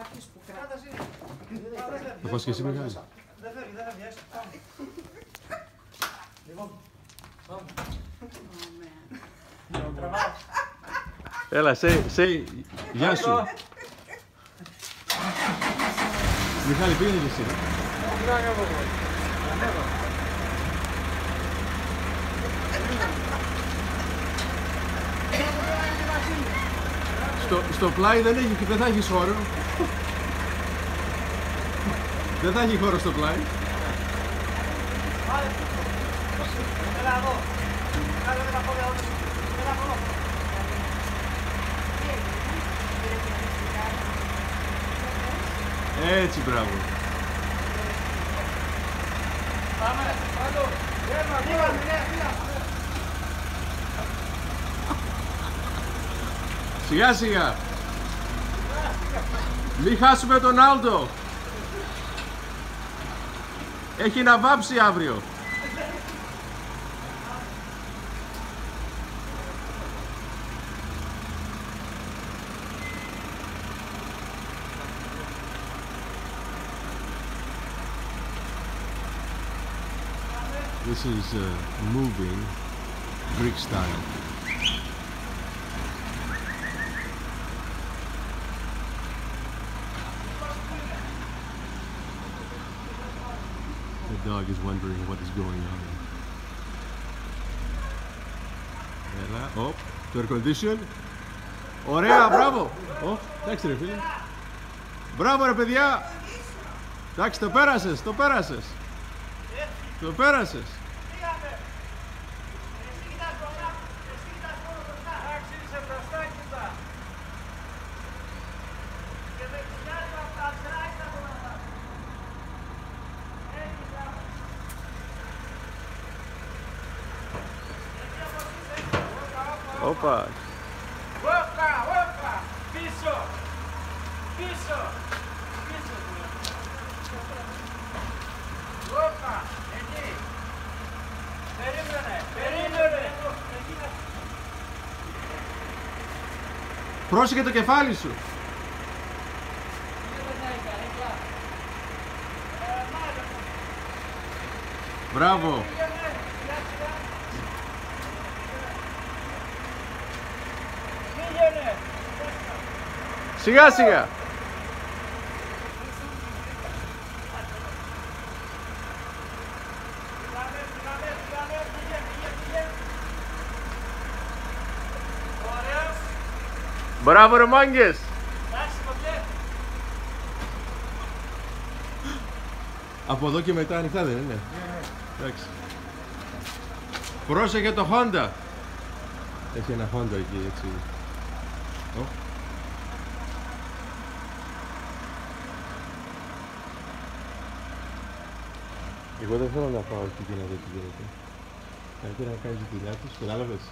Κάποιος που κρατάει. Θα πας και εσύ μεγάλη. Δεν φεύγει, δεν φεύγει, έστω. Πάμε. Λοιπόν, πάμε. Oh, Τραβάω. Έλα, say, say, γεια σου. Μιχάλη, πήγαινε και εσύ. ε. Τι να κάνω εγώ. Ανέβα. Στο, στο πλάι δεν, έχει, δεν θα έχεις χώρο. Δεν θα έχει χώρο στο πλάι. Πάρε. Έλα εδώ. Κάνε με τα πόδια όλες. Έλα από εδώ. Έτσι, μπράβο. Πάμε, πάνω. Έλα, πήγαμε, ναι, πήγαμε. Σιγά σιγά. Μην χάσουμε τον Άλτο. Έχει να βάψει αύριο. This is uh, moving Greek style. The dog is wondering what is going on. Έλα, οπ, το air condition. Ωραία, μπράβο. Ω, εντάξει ρε φίλε. Μπράβο ρε παιδιά. Εντάξει, το πέρασες, το πέρασες. Το πέρασες. Όπα, όπα, όπα. Όπα. Όπα, όπα. Πίσω. Πίσω. Πίσω. Όπα. Εκεί. Περίμενε. Περίμενε. Εκεί να Πρόσεχε το κεφάλι σου. Μπράβο. Σιγά σιγά. Πήγαμε, πήγαμε, πήγαμε, πήγε, πήγε, πήγε. Ωραίος. Μπράβο ρε μάγκες. Εντάξει, ποτέ. Από εδώ και μετά ανοιχτά δεν είναι. Εντάξει. Πρόσεχε το Honda. Έχει ένα Honda εκεί έτσι. Εγώ δεν θέλω να πάω εκεί και να δω τι γίνεται. Καλύτερα να κάνεις τη δουλειά τους, κατάλαβες.